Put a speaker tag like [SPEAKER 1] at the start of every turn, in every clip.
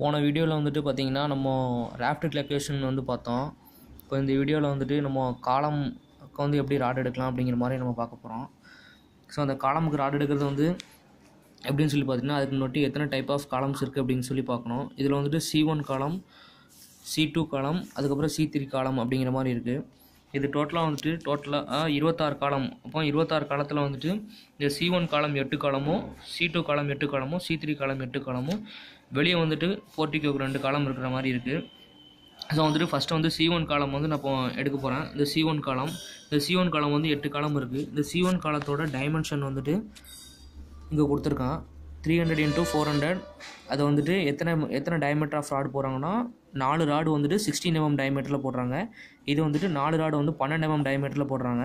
[SPEAKER 1] போன வீடியோவில் வந்துட்டு பார்த்தீங்கன்னா நம்ம ராஃப்ட் கிளாக்குலேஷன் வந்து பார்த்தோம். இப்போ இந்த வீடியோவில் வந்துட்டு நம்ம காலம் வந்து எப்படி ராட் எடுக்கலாம் அப்படிங்கிற மாதிரி நம்ம பார்க்க போகிறோம் ஸோ அந்த காலமுக்கு ராட் எடுக்கிறது வந்து எப்படின்னு சொல்லி பார்த்தீங்கன்னா அதுக்கு முன்னாடி எத்தனை டைப் ஆஃப் காலம்ஸ் இருக்குது அப்படின்னு சொல்லி பார்க்கணும். இதில் வந்துட்டு C one column C two column அதுக்கப்புறம் சி த்ரீ காலம் அப்படிங்கிற மாதிரி இருக்குது இது டோட்டலாக வந்துட்டு டோட்டலாக இருபத்தாறு காலம். அப்போ இருபத்தாறு காலத்தில் வந்துட்டு இந்த சி ஒன் காலம் எட்டு காலமும் சி டூ காலம் எட்டு காலமும் சி த்ரீ காலம் எட்டு காலமும் வெளியே வந்துட்டு போர்ட்டிக்கோக்கு ரெண்டு காலம் இருக்கிற மாதிரி இருக்குது ஸோ வந்துட்டு ஃபஸ்ட்டு வந்து சி ஒன் காலம் வந்து நான் இப்போ எடுக்க போகிறேன் இந்த சி ஒன் காலம் இந்த சி ஒன் காலம் வந்து எட்டு காலம் இருக்குது இந்த சி ஒன் காலத்தோட டைமென்ஷன் வந்துட்டு இங்கே கொடுத்துருக்கான். Three hundred into four hundred அதை வந்துட்டு எத்தனை எத்தனை டைமெண்ட் ஆஃப் ஃப்ராட் போகிறாங்கன்னா நாலு ராடு வந்துட்டு சிக்ஸ்டீன் எம்எம் டயமீட்டரில் போடுறாங்க. இது வந்துட்டு நாலு ராடு வந்து பன்னெண்டு mm எம்எம் டயமீட்டரில் போடுறாங்க.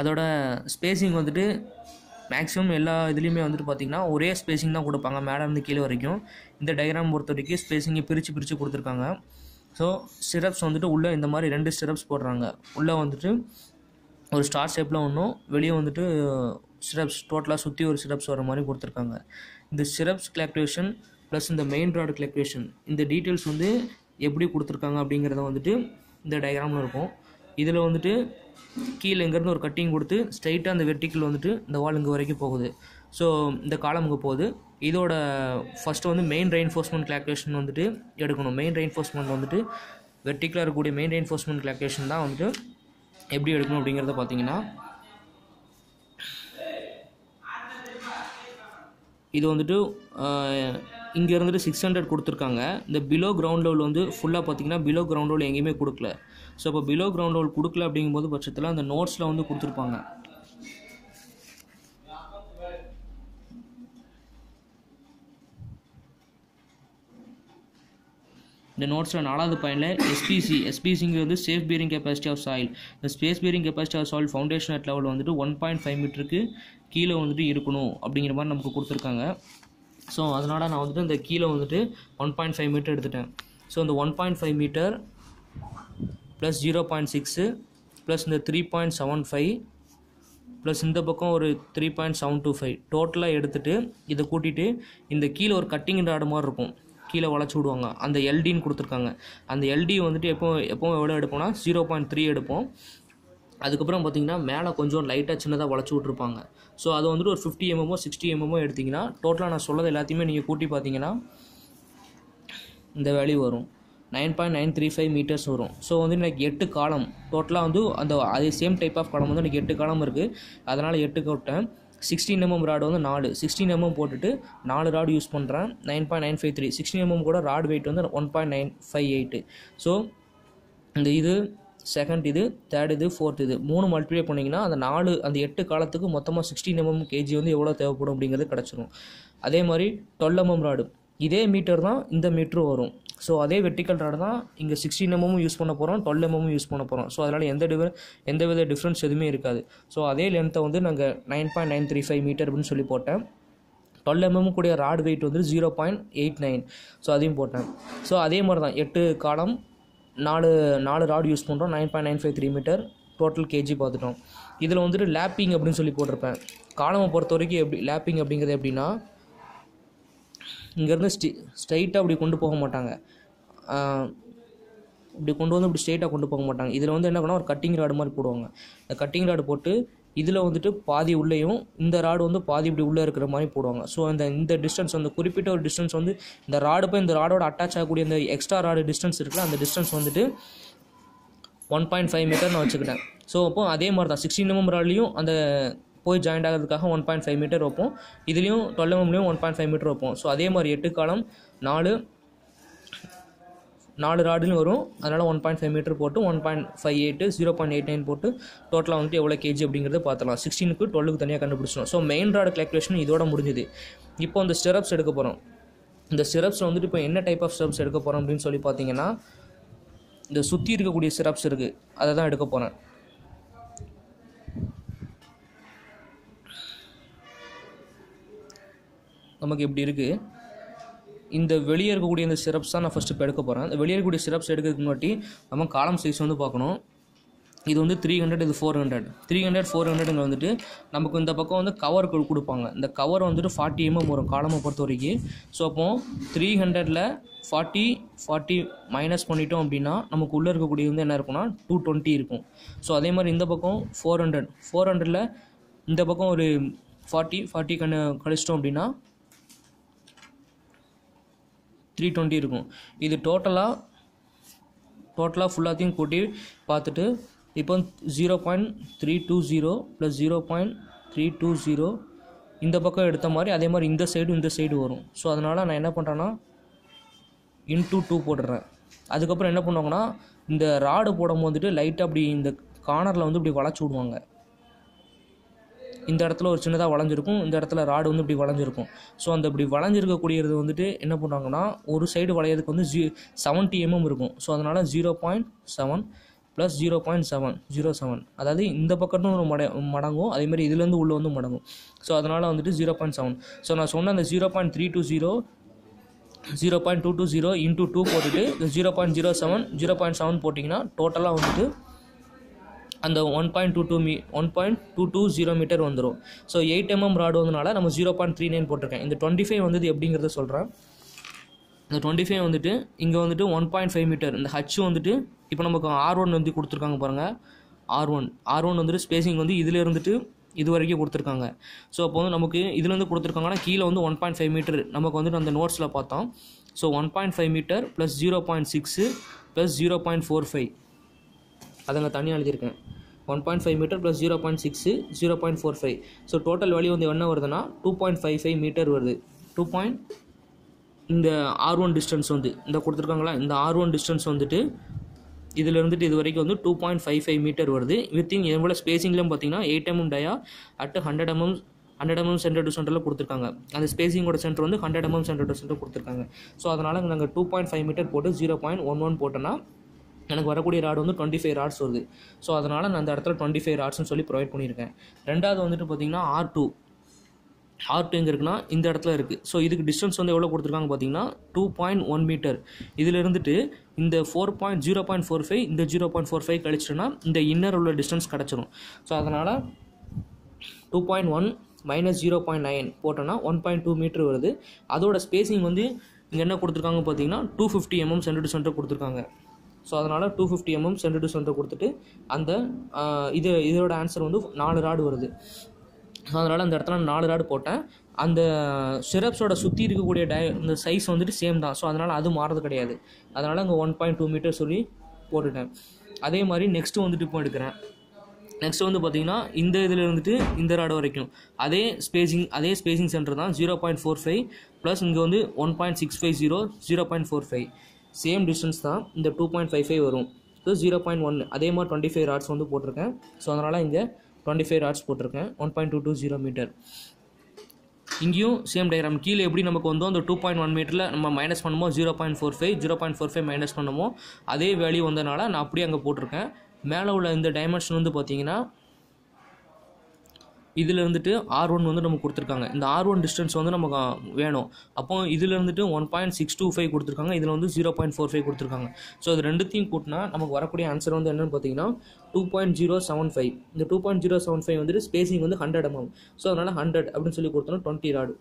[SPEAKER 1] அதோட ஸ்பேசிங் வந்துட்டு மேக்ஸிமம் எல்லா இதுலேயுமே வந்துட்டு பார்த்திங்கன்னா ஒரே ஸ்பேசிங் தான் கொடுப்பாங்க மேலே இருந்து கீழே வரைக்கும். இந்த டயக்ராம் பொறுத்த வரைக்கும் ஸ்பேசிங்கை பிரித்து பிரித்து கொடுத்துருக்காங்க. ஸோ ஸ்டிரப்ஸ் வந்துட்டு உள்ளே இந்த மாதிரி ரெண்டு ஸ்டிரப்ஸ் போடுறாங்க. உள்ளே வந்துட்டு ஒரு ஸ்டார் ஷேப்பில் ஒன்றும் வெளியே வந்துட்டு சிரப்ஸ் டோட்டலாக சுற்றி ஒரு சிரப்ஸ் வர மாதிரி கொடுத்துருக்காங்க. இந்த சிரப்ஸ் கிளாக்குலேஷன் ப்ளஸ் இந்த மெயின் ப்ராடக்ட் கிளாக்குலேஷன் இந்த டீட்டெயில்ஸ் வந்து எப்படி கொடுத்துருக்காங்க அப்படிங்கிறத வந்துட்டு இந்த டயக்ராமில் இருக்கும். இதில் வந்துட்டு கீழே இங்கேருந்து ஒரு கட்டிங் கொடுத்து ஸ்ட்ரைட்டாக அந்த வெர்டிக்கல் வந்துட்டு இந்த வால் இங்கே வரைக்கும் போகுது. ஸோ இந்த காலமுக்கு போகுது. இதோட ஃபஸ்ட்டு வந்து மெயின் ரெயின்ஃபோர்ஸ்மெண்ட் கிளாக்குலேஷன் வந்துட்டு எடுக்கணும். மெயின் ரெயின்ஃபோர்ஸ்மெண்ட் வந்துட்டு வெர்டிக்கலாக இருக்கக்கூடிய மெயின் ரெயின்ஃபோர்ஸ்மெண்ட் கிளாக்குலேஷன் தான் வந்துட்டு எப்படி எடுக்கணும் அப்படிங்கிறத பார்த்தீங்கன்னா இது வந்துட்டு இங்கே இருந்துட்டு சிக்ஸ் ஹண்ட்ரட் கொடுத்துருக்காங்க. இந்த பிலோ கிரவுண்ட் லெவல் வந்து ஃபுல்லாக பார்த்தீங்கன்னா பிலோ கிரவுண்ட் லெவல் எங்கேயுமே கொடுக்கல. ஸோ இப்போ பிலோ கிரவுண்ட் லெவல் கொடுக்கல அப்படிங்கும்போது பட்சத்தில் அந்த நோட்ஸில் வந்து கொடுத்துருப்பாங்க. இந்த நோட்ஸில் நாலாவது பாயிண்டில் எஸ்பிசி எஸ்பிசிங்கிறது வந்து safe bearing capacity of soil இந்த space bearing capacity of soil foundation at level வந்துட்டு ஒன் பாயிண்ட் ஃபைவ் மீட்டருக்கு கீழே வந்துட்டு இருக்கணும் அப்படிங்கிற மாதிரி நமக்கு கொடுத்துருக்காங்க. ஸோ அதனால் நான் வந்துட்டு இந்த கீழே வந்துட்டு ஒன் பாயிண்ட் ஃபைவ் மீட்டர் எடுத்துட்டேன். ஸோ இந்த one point five metre plus zero point six plus இந்த three point seven five plus இந்த பக்கம் ஒரு three point seven two five டோட்டலாக எடுத்துகிட்டு இதை கூட்டிகிட்டு இந்த கீழே ஒரு கட்டிங் ராடு மாதிரி இருக்கும். கீழே வளைச்சி விடுவாங்க. அந்த எல்டின்னு கொடுத்துருக்காங்க. அந்த எல்டி வந்துட்டு எப்போ எப்போ எவ்வளோ எடுப்போம்னா ஜீரோ பாயிண்ட் த்ரீ எடுப்போம். அதுக்கப்புறம் பார்த்தீங்கன்னா மேலே கொஞ்சம் லைட்டாக சின்னதாக வளைச்சி விட்ருப்பாங்க ஸோ அது வந்துட்டு ஒரு ஃபிஃப்டி எம்எம்மோ சிக்ஸ்டி எம்எம்மோ எடுத்திங்கன்னா டோட்டலாக நான் சொல்லது எல்லாத்தையுமே நீங்கள் கூட்டி பார்த்தீங்கன்னா இந்த வேல்யூ வரும். Nine point nine three five metres வரும். ஸோ வந்து எனக்கு எட்டு காலம் டோட்டலாக வந்து அந்த அதே சேம் டைப் ஆஃப் காலம் வந்து எனக்கு எட்டு காலம் இருக்குது அதனால் எட்டு போட்டேன். சிக்ஸ்டீன் எம்எம் ராடு வந்து நாலு. சிக்ஸ்டீன் எம்எம் போட்டுட்டு நாலு ராடு யூஸ் பண்ணுறேன் nine point nine five three sixteen mm கூட ராடு வெயிட் வந்து one point nine five eight so இந்த இது செகண்ட் இது தேர்ட் இது ஃபோர்த் இது. மூணு மல்டிப்ளை பண்ணிங்கன்னா அந்த நாலு அந்த எட்டு காலத்துக்கு மொத்தமாக சிக்ஸ்டீன் எம்எம் கேஜி வந்து எவ்வளோ தேவைப்படும் அப்படிங்கிறது கிடச்சிரும். அதே மாதிரி டுவெல் எம்எம் ராடு இதே மீட்டர் தான் இந்த மீட்டரும் வரும். ஸோ அதே வெர்டிக்கல் ராடு தான் இங்கே சிக்ஸ்டீன் எம்எம்மும் யூஸ் பண்ண போகிறோம் டுவெல் எம்எம்மும் mm யூஸ் பண்ண போகிறோம் ஸோ அதனால் எந்த டிஃபர் எந்த வித டிஃப்ரென்ஸ் எதுவுமே இருக்காது. ஸோ அதே லென்த்தை வந்து நாங்கள் nine point nine three five metre அப்படின்னு சொல்லி போட்டேன். டுவெல் எம்எம் mm கூடிய ராட் வெயிட் வந்து zero point eight nine so அதையும் போட்டேன். ஸோ அதே மாதிரி தான் எட்டு காலம் நாலு நாலு ராட் யூஸ் பண்ணுறோம் nine point nine five three metre total kg பார்த்துட்டோம். இதில் வந்துட்டு லேப்பிங் அப்படின்னு சொல்லி போட்டிருப்பேன். காலமை பொறுத்த வரைக்கும் எப்படி லேப்பிங் அப்படிங்கிறது எப்படின்னா இங்கேருந்து ஸ்டி ஸ்ட்ரைட்டாக அப்படி கொண்டு போக மாட்டாங்க. இப்படி கொண்டு வந்து இப்படி ஸ்ட்ரெயிட்டாக கொண்டு போக மாட்டாங்க. இதில் வந்து என்ன பண்ணால் ஒரு கட்டிங் ராடு மாதிரி போடுவாங்க. இந்த கட்டிங் ராடு போட்டு இதில் வந்துட்டு பாதி உள்ளேயும் இந்த ராடு வந்து பாதி இப்படி உள்ளே இருக்கிற மாதிரி போடுவாங்க. ஸோ அந்த இந்த டிஸ்டன்ஸ் வந்து குறிப்பிட்ட ஒரு டிஸ்டன்ஸ் வந்து இந்த ராடு போய் இந்த ராடோட அட்டாச் ஆகக்கூடிய இந்த எக்ஸ்ட்ரா ராடு டிஸ்டன்ஸ் இருக்குல்ல அந்த டிஸ்டன்ஸ் வந்துட்டு ஒன் பாயிண்ட் ஃபைவ் மீட்டர் நான் வச்சுக்கிட்டேன். ஸோ அப்போ அதே மாதிரி தான் சிக்ஸ்டீன் எம்எம் mm ராட்லேயும் அந்த போய் ஜாயின்ட் ஆகிறதுக்காக ஒன் பாயிண்ட் ஃபைவ் மீட்டர் வைப்போம். இதுலேயும் டுவெல் எம்எம்லேயும் ஒன் பாயிண்ட் ஃபைவ் மீட்டர் வைப்போம். ஸோ அதே மாதிரி எட்டு காலம் நாலு நாலு ராடுன்னு வரும். அதனால் ஒன் பாயிண்ட் ஃபைவ் மீட்டர் போட்டு one point five eight zero point eight nine போட்டு டோட்டலாக வந்துட்டு எவ்வளோ கேஜி அப்படிங்கிறத பார்த்துலாம் சிக்ஸ்டீனுக்கு டுவெல்லுக்கு தனியாக கண்டுபிடிச்சிடும் ஸோ மெயின் ராடு கேல்குலேஷன் இதோட முடிஞ்சுது. இப்போ அந்த ஸ்டெரப்ஸ் எடுக்க போகிறோம் இந்த ஸ்டெரப்ஸ் வந்துட்டு இப்போ என்ன டைப் ஆஃப் ஸ்டெரப்ஸ் எடுக்க போகிறோம் அப்படின்னு சொல்லி பார்த்தீங்கன்னா இந்த சுற்றி இருக்கக்கூடிய சிரப்ஸ் இருக்குது அதை தான் எடுக்க போகிறேன் நமக்கு இப்படி இருக்குது இந்த வெளியே இருக்கக்கூடிய இந்த சிரப்ஸ் தான் நான் ஃபஸ்ட்டு இப்போ எடுக்க போகிறேன் வெளியே இருக்கக்கூடிய சிரப்ஸ் எடுக்கிறதுக்கு முன்னாடி நம்ம காலம் சைஸ் வந்து பார்க்கணும். இது வந்து த்ரீ ஹண்ட்ரட் இது four hundred three hundred four ஹண்ட்ரட்ங்க வந்துட்டு நமக்கு இந்த பக்கம் வந்து கவர் கொடுப்பாங்க. இந்த கவர் வந்துட்டு ஃபார்ட்டி எம்எம் வரும் காலமை பொறுத்த வரைக்கும். ஸோ அப்போ த்ரீ ஹண்ட்ரடில் ஃபார்ட்டி ஃபார்ட்டி மைனஸ் பண்ணிட்டோம் அப்படின்னா நமக்கு உள்ளே இருக்கக்கூடிய வந்து என்ன இருக்கும்னா டூ டுவெண்ட்டி இருக்கும். ஸோ அதே மாதிரி இந்த பக்கம் ஃபோர் ஹண்ட்ரட் ஃபோர் ஹண்ட்ரடில் இந்த பக்கம் ஒரு ஃபார்ட்டி ஃபார்ட்டி கண்ணு கழிச்சிட்டோம் அப்படின்னா த்ரீ டுவெண்ட்டி இருக்கும். இது டோட்டலாக டோட்டலாக ஃபுல்லாத்தையும் கூட்டி பார்த்துட்டு இப்போ zero point three two zero plus zero point three two zero இந்த பக்கம் எடுத்த மாதிரி அதே மாதிரி இந்த சைடு இந்த சைடு வரும். ஸோ அதனால் நான் என்ன பண்ணுறேன்னா இன்டூ டூ போட்டுடுறேன். அதுக்கப்புறம் என்ன பண்ணுவாங்கன்னா இந்த ராடு போடும் வந்துட்டு லைட்டாக அப்படி இந்த கார்னரில் வந்து இப்படி வளைச்சி விடுவாங்க. இந்த இடத்துல ஒரு சின்னதாக வளைஞ்சிருக்கும் இந்த இடத்துல ராடு வந்து இப்படி வளைஞ்சிருக்கும். ஸோ அந்த இப்படி வளைஞ்சிருக்கக்கூடியது வந்துட்டு என்ன பண்ணுறாங்கன்னா ஒரு சைடு வளையதுக்கு வந்து ஜீ செவன்ட்டி எம்எம் இருக்கும். ஸோ அதனால் zero point seven plus zero point seven zero seven அதாவது இந்த பக்கத்தும் ஒரு மட மடங்கும் அதேமாதிரி இதுலேருந்து உள்ளே வந்து மடங்கும். ஸோ அதனால் வந்துட்டு ஜீரோ பாயிண்ட் செவன் ஸோ நான் சொன்ன அந்த zero point three two zero zero point two two zero into two போட்டுட்டு zero point zero seven zero point seven போட்டிங்கன்னா டோட்டலாக வந்துட்டு அந்த one point two two m one point two two zero metre வந்துடும் so eight mm rod வந்தனால நம்ம zero point three nine போட்டிருக்கேன். இந்த டுவெண்ட்டி ஃபைவ் வந்தது எப்படிங்கிறத சொல்கிறேன் இந்த டுவெண்ட்டி ஃபைவ் வந்துட்டு இங்கே வந்துட்டு ஒன் பாயிண்ட் ஃபைவ் மீட்டர் இந்த ஹச் வந்துட்டு இப்போ நமக்கு ஆர் ஒன் வந்து கொடுத்துருக்காங்க பாருங்கள் ஆர் ஒன் ஆர் ஒன் வந்துட்டு ஸ்பேசிங் வந்து இதில் இருந்துட்டு இது வரைக்கும் கொடுத்துருக்காங்க. ஸோ அப்போ வந்து நமக்கு இதுலேருந்து கொடுத்துருக்காங்கன்னா கீழே வந்து ஒன் பாயிண்ட் ஃபைவ் மீட்டர் நமக்கு வந்துட்டு அந்த நோட்ஸில் பார்த்தோம். So one point five metre plus zero point six plus zero point four five அதை நான் தனியாக எழுதியிருக்கேன். One point five metre plus zero point six zero point four five so total value வந்து என்ன வருதுன்னா two point five five metre வருது. Two point இந்த R one distance வந்து இந்த கொடுத்துருக்காங்களா? இந்த ஆர் ஒன் டிஸ்டன்ஸ் வந்துட்டு இதில் இருந்துட்டு இது வரைக்கும் வந்து two point five five metre வருது. வித்தின் எவ்வளோ ஸ்பேசிங்லேயும் பார்த்தீங்கன்னா eight mm dia at hundred mm hundred mm centre to சென்டரில் கொடுத்துருக்காங்க. அந்த ஸ்பேசிங்கோட சென்டர் வந்து hundred mm centre to centre கொடுத்துருக்காங்க. ஸோ அதனால் நாங்கள் டூ பாயிண்ட் ஃபைவ் மீட்டர் போட்டு ஜீரோ பாயிண்ட் ஒன் ஒன் போட்டோன்னா எனக்கு வரக்கூடிய ராடு வந்து டுவெண்ட்டி ஃபைவ் ராட்ஸ் வருது. ஸோ அதனால் நான் அந்த இடத்துல டுவெண்ட்டி ஃபைவ் ராட்ஸ்னு சொல்லி ப்ரொவைட் பண்ணியிருக்கேன். ரெண்டாவது வந்துட்டு பார்த்தீங்கன்னா ஆர் டூ ஆர் டூ எங்கே இருக்குன்னா இந்த இடத்துல இருக்குது ஸோ இதுக்கு டிஸ்டன்ஸ் வந்து எவ்வளோ கொடுத்துருக்காங்க பார்த்தீங்கன்னா டூ பாயிண்ட் ஒன் மீட்டர் இதில் இருந்துட்டு இந்த four point zero point four five இந்த ஜீரோ பாயிண்ட் ஃபோர் ஃபைவ் கழிச்சிட்டோன்னா இந்த இன்னர் உள்ள டிஸ்டன்ஸ் கிடச்சிரும். ஸோ அதனால் two point one minus zero point nine போட்டோன்னா ஒன் பாயிண்ட் டூ மீட்டர் வருது. அதோட ஸ்பேசிங் வந்து இங்கே என்ன கொடுத்துருக்காங்க பார்த்தீங்கன்னா two fifty mm centre to centre கொடுத்துருக்காங்க. ஸோ அதனால் two fifty mm centre to centre கொடுத்துட்டு அந்த இது இதோட ஆன்சர் வந்து நாலு ராடு வருது. ஸோ அதனால் அந்த இடத்துல நான் நாலு ராடு போட்டேன். அந்த சிரப்ஸோட சுற்றி இருக்கக்கூடிய டை இந்த சைஸ் வந்துட்டு சேம் தான். ஸோ அதனால் அது மாறது கிடையாது. அதனால் அங்கே ஒன் பாயிண்ட் டூ மீட்டர் சொல்லி போட்டுட்டேன். அதே மாதிரி நெக்ஸ்ட்டு வந்துட்டு இப்போ எடுக்கிறேன். நெக்ஸ்ட் வந்து பார்த்தீங்கன்னா இந்த இதில் இருந்துட்டு இந்த ராடு வரைக்கும். அதே ஸ்பேசிங் அதே ஸ்பேசிங் சென்டர் தான் zero point four five plus இங்கே வந்து one point six five zero zero point four five same distance தான் இந்த டூ பாயிண்ட் ஃபைவ் ஃபைவ் வரும். ஸோ ஜீரோ பாயிண்ட் ஒன் அதே மாதிரி டுவெண்ட்டி ஃபைவ் ராட்ஸ் வந்து போட்டிருக்கேன். ஸோ அதனால் இங்கே டுவெண்ட்டி ஃபைவ் ராட்ஸ் போட்டிருக்கேன். One point two two zero metre இங்கேயும் சேம் டயக்ராம் கீழே எப்படி நமக்கு வந்து அந்த டூ பாயிண்ட் ஒன் மீட்டரில் நம்ம மைனஸ் பண்ணுமோ zero point four five zero point four five minus பண்ணுமோ அதே வேல்யூ வந்தனால நான் அப்படியே அங்கே போட்டிருக்கேன். மேலே உள்ள இந்த டைமென்ஷன் வந்து பார்த்தீங்கன்னா இதில் இருந்துட்டு ஆர் ஒன் வந்து நமக்கு கொடுத்துருக்காங்க. இந்த ஆர் ஒன் டிஸ்டன்ஸ் வந்து நமக்கு வேணும். அப்போ இதில் இருந்துட்டு one point six two five கொடுத்துருக்காங்க. இதில் வந்து ஜீரோ பாயிண்ட் ஃபோர் ஃபைவ் கொடுத்துருக்காங்க. ஸோ அது ரெண்டுத்தையும் கூட்டினா நமக்கு வரக்கூடிய ஆன்சர் வந்து என்னென்னு பார்த்தீங்கன்னா two point zero seven five இந்த two point zero seven five வந்துட்டு ஸ்பேசிங் வந்து ஹண்ட்ரட் எம்எம் ஸோ அதனால் ஹண்ட்ரட் அப்படின்னு சொல்லி கொடுத்தோன்னா டுவெண்ட்டி ராடு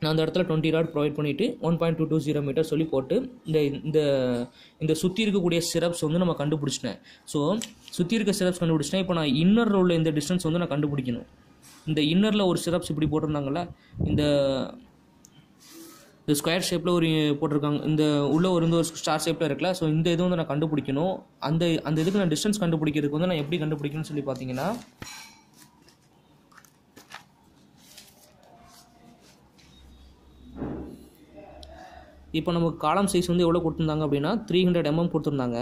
[SPEAKER 1] நான் அந்த இடத்துல டுவெண்ட்டி ராட் ப்ரொவைட் பண்ணிவிட்டு one point two two zero metre சொல்லி போட்டு இந்த இந்த இந்த சுற்றி இருக்கக்கூடிய சிரப்ஸ் வந்து நம்ம கண்டுபிடிச்சிட்டேன். ஸோ சுற்றி இருக்க சிரப்ஸ் கண்டுபிடிச்சிட்டேன். இப்போ நான் இன்னரில் உள்ள இந்த டிஸ்டன்ஸ் வந்து நான் கண்டுபிடிக்கணும். இந்த இன்னரில் ஒரு சிரப்ஸ் இப்படி போட்டிருந்தாங்கல்ல இந்த இந்த ஸ்கொயர் ஷேப்பில் ஒரு போட்டிருக்காங்க இந்த உள்ள ஒரு இந்த ஒரு ஸ்டார் ஷேப்பில் இருக்குல்ல ஸோ இந்த இது வந்து நான் கண்டுபிடிக்கணும். அந்த அந்த இதுக்கு நான் டிஸ்டன்ஸ் கண்டுபிடிக்கிறதுக்கு வந்து நான் எப்படி கண்டுபிடிக்கணும்னு சொல்லி பார்த்தீங்கன்னா இப்போ நமக்கு காலம் சைஸ் வந்து எவ்வளோ கொடுத்துருந்தாங்க அப்படின்னா த்ரீ ஹண்ட்ரட் எம்எம் கொடுத்துருந்தாங்க.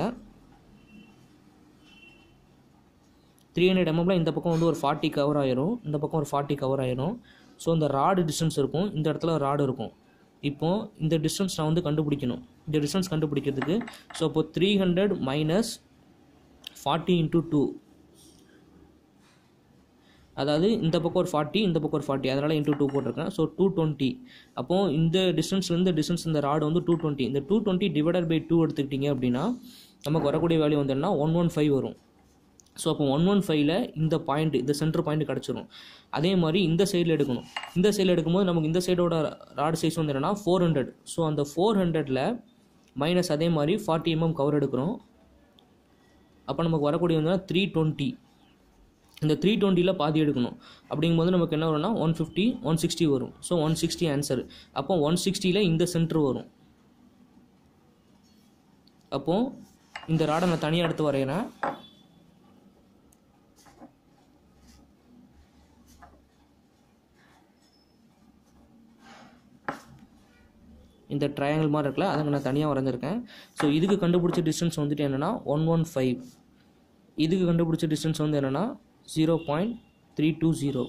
[SPEAKER 1] த்ரீ ஹண்ட்ரட் எம்எம்ல இந்த பக்கம் வந்து ஒரு ஃபார்ட்டி கவர் ஆயிரும். இந்த பக்கம் ஒரு ஃபார்ட்டி கவர் ஆயிரும். ஸோ இந்த ராடு டிஸ்டன்ஸ் இருக்கும். இந்த இடத்துல ராடு இருக்கும். இப்போ இந்த டிஸ்டன்ஸ் நான் வந்து கண்டுபிடிக்கணும். இந்த டிஸ்டன்ஸ் கண்டுபிடிக்கிறதுக்கு ஸோ இப்போ three hundred minus forty into two அதாவது இந்த பக்கம் ஒரு ஃபார்ட்டி இந்த பக்கம் ஒரு ஃபார்ட்டி அதனால் இன்ட்டு டூ போட்டிருக்கேன். ஸோ டூ டுவெண்ட்டி அப்போது இந்த டிஸ்டன்ஸ்லேருந்து டிஸ்டன்ஸ் இந்த ராடு வந்து டூ டுவெண்ட்டி இந்த two twenty divided by two எடுத்துக்கிட்டிங்க அப்படின்னா நமக்கு வரக்கூடிய வேல்யூ வந்து என்ன ஒன் ஒன் ஃபைவ் வரும். ஸோ அப்போ ஒன் ஒன் ஃபைவ்ல இந்த பாயிண்ட் இந்த சென்டர் பாயிண்ட் கிடச்சிரும். அதே மாதிரி இந்த சைடில் எடுக்கணும். இந்த சைடில் எடுக்கும்போது நமக்கு இந்த சைடோட ராடு சைஸ் வந்து என்னென்னா ஃபோர் ஹண்ட்ரட் ஸோ அந்த ஃபோர் ஹண்ட்ரடில் மைனஸ் அதே மாதிரி ஃபார்ட்டி எம்எம் கவர் எடுக்கிறோம். அப்போ நமக்கு வரக்கூடிய வந்து த்ரீ டுவெண்ட்டி இந்த த்ரீ டுவெண்ட்டியில் பாதி எடுக்கணும். அப்படிங்கும்போது நமக்கு என்ன வரும்னா ஒன் ஃபிஃப்டி ஒன் சிக்ஸ்டி வரும். ஸோ ஒன் சிக்ஸ்டி ஆன்சர் அப்போ ஒன் சிக்ஸ்டியில் இந்த சென்டர் வரும். அப்போது இந்த ராடை நான் தனியாக எடுத்து வரைகிறேன் இந்த ட்ரையாங்கிள் மாதிரி இருக்குல்ல அதை நான் தனியாக வரைஞ்சிருக்கேன். ஸோ இதுக்கு கண்டுபிடிச்ச டிஸ்டன்ஸ் வந்துட்டு என்னென்னா ஒன் ஒன் ஃபைவ் இதுக்கு கண்டுபிடிச்ச டிஸ்டன்ஸ் வந்து என்னென்னா zero point three two zero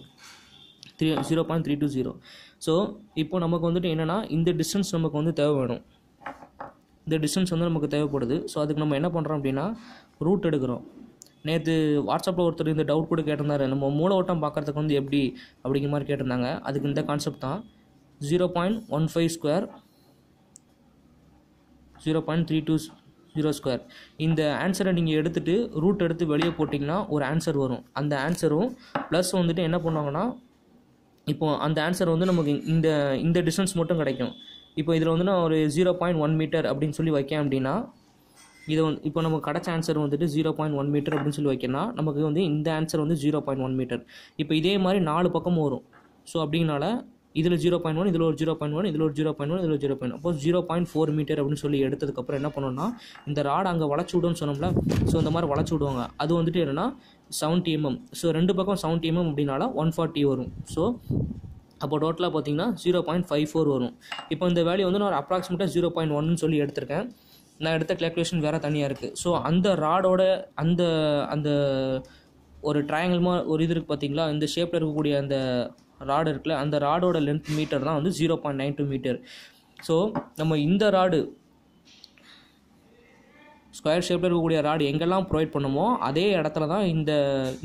[SPEAKER 1] three zero point three two zero so இப்போ நமக்கு வந்துட்டு என்னென்னா இந்த டிஸ்டன்ஸ் நமக்கு வந்து தேவை வேணும் இந்த டிஸ்டன்ஸ் வந்து நமக்கு தேவைப்படுது. ஸோ அதுக்கு நம்ம என்ன பண்ணுறோம் அப்படின்னா ரூட் எடுக்கிறோம். நேற்று வாட்ஸ்அப்பில் ஒருத்தர் இந்த டவுட் கூட கேட்டிருந்தாரு. நம்ம மூல ஓட்டம் பார்க்குறதுக்கு வந்து எப்படி அப்படிங்கிற மாதிரி கேட்டிருந்தாங்க. அதுக்கு இந்த கான்செப்ட் தான் zero point one five square zero point three two zero square இந்த ஆன்சரை நீங்கள் எடுத்துகிட்டு ரூட் எடுத்து வெளியே போட்டிங்கன்னா ஒரு ஆன்சர் வரும். அந்த ஆன்சரும் ப்ளஸ் வந்துட்டு என்ன பண்ணுவாங்கன்னா இப்போ அந்த ஆன்சர் வந்து நமக்கு இந்த இந்த டிஸ்டன்ஸ் மட்டும் கிடைக்கும். இப்போ இதில் வந்து நான் ஒரு ஜீரோ பாயிண்ட் ஒன் மீட்டர் அப்படின்னு சொல்லி வைக்கேன் அப்படின்னா இதை வந்து இப்போ நமக்கு கிடச்ச ஆன்சர் வந்துட்டு ஜீரோ பாயிண்ட் ஒன் மீட்டர் அப்படின்னு சொல்லி வைக்கணும்னா நமக்கு வந்து இந்த ஆன்சர் வந்து ஜீரோ பாயிண்ட் ஒன் மீட்டர் இப்போ இதே மாதிரி நாலு பக்கம் வரும். ஸோ அப்படிங்கனால இதில் ஜீரோ பாயிண்ட் ஒன் இதில் ஒரு ஜீரோ பாயிண்ட் ஒன் இதில் ஒரு ஜீரோ பாயிண்ட் ஒன் இதில் ஜீரோ பாயிண்ட் அப்போ ஜீரோ பாயிண்ட் ஃபோர் மீட்டர் அப்படின்னு சொல்லி எடுத்ததுக்கப்புறம் என்ன பண்ணணும்னா இந்த ராட் அங்கே வளைச்சி விடும்னு சொன்னோம்ல ஸோ இந்த மாதிரி வளைச்சி விடுவாங்க. அது வந்துட்டு என்னென்னா செவன்ட்டி எம்எம் ஸோ ரெண்டு பக்கம் செவன்ட்டி எம்எம் அப்படின்னால ஒன் ஃபார்ட்டி வரும். ஸோ அப்போ டோட்டலாக பார்த்தீங்கன்னா ஜீரோ பாயிண்ட் ஃபைவ் ஃபோர் வரும். இப்போ இந்த வேல்யூ வந்து நான் அப்ராக்சிமேட்டாக ஜீரோ பாயிண்ட் ஒன்னு சொல்லி எடுத்திருக்கேன். நான் எடுத்த கேல்குலேஷன் வேறு தனியாக இருக்குது ஸோ அந்த ராடோட அந்த அந்த ஒரு ட்ரையாங்கிள்மா ஒரு இது இருக்குது பார்த்தீங்களா? இந்த ஷேப்பில் இருக்கக்கூடிய அந்த ராடு இருக்குல்ல அந்த ராடோட லென்த் மீட்டர் தான் வந்து zero point nine two metre so நம்ம இந்த ராடு ஸ்கொயர் ஷேப்பில் இருக்கக்கூடிய ராடு எங்கெல்லாம் ப்ரொவைட் பண்ணுமோ அதே இடத்துல தான் இந்த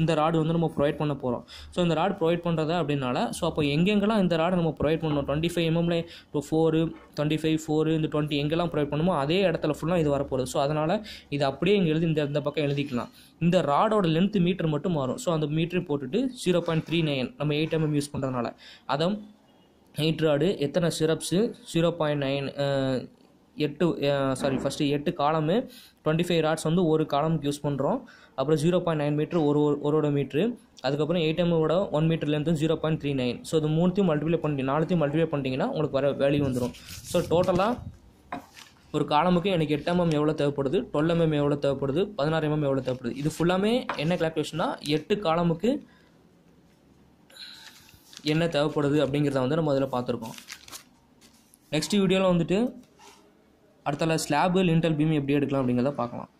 [SPEAKER 1] இந்த ராடு வந்து நம்ம ப்ரொவைட் பண்ண போகிறோம் ஸோ இந்த ராடு ப்ரொவைட் பண்ணுறது அப்படின்னால ஸோ அப்போ எங்கெங்கெல்லாம் இந்த ராடு நம்ம ப்ரொவைட் பண்ணணும்? டுவெண்ட்டி ஃபைவ் எம்எம்ல இப்போ ஃபோரு டுவெண்ட்டி ஃபைவ் ஃபோரு இந்த டுவெண்ட்டி எங்கெல்லாம் ப்ரொவைட் பண்ணுமோ அதே இடத்துல ஃபுல்லாக இது வரப்போகுது. ஸோ அதனால் இது அப்படியே இங்கே எழுதி இந்த இந்த பக்கம் எழுதிக்கலாம். இந்த ராடோட லென்த்து மீட்டர் மட்டும் மாறும். ஸோ அந்த மீட்டர் போட்டுட்டு ஜீரோ பாயிண்ட் த்ரீ நைன் நம்ம எயிட் எம்எம் யூஸ் பண்ணுறதுனால அதை எயிட் ராடு எத்தனை சிரப்ஸு ஜீரோ பாயிண்ட் நைன் எட்டு சாரி ஃபஸ்ட்டு எட்டு காலமு டுவெண்ட்டி ஃபைவ் ராட்ஸ் வந்து ஒரு காலமுக்கு யூஸ் பண்ணுறோம் அப்புறம் ஜீரோ பாயிண்ட் நைன் மீட்ரு ஒரு ஒரோட மீட்ரு அதுக்கப்புறம் எயிட் எம்மோட one metre லென்த்தும் zero point three nine so இது மூணுத்தையும் மல்டிப்ளை பண்ணி நாலுத்தையும் மல்டிப்ளை பண்ணிட்டீங்கன்னா உங்களுக்கு வர வேல்யூ வந்துடும் ஸோ டோட்டலாக ஒரு காலமுக்கு எனக்கு எட்டு எம்எம் எவ்வளோ தேவைப்படுது? டுவெல் எம்எம் எவ்வளோ தேவைப்படுது? பதினாறு எம்எம் எவ்வளோ தேவைப்படுது? இது ஃபுல்லாமே என்ன கேல்குலேஷன்னா எட்டு காலமுக்கு என்ன தேவைப்படுது அப்படிங்கிறத வந்து நம்ம அதில் பார்த்துருக்கோம். நெக்ஸ்ட் வீடியோவில் வந்துட்டு அடுத்தால ஸ்லாபு லிண்டல் பீம் எப்படி எடுக்கலாம் அப்படிங்கிறத பார்க்கலாம்.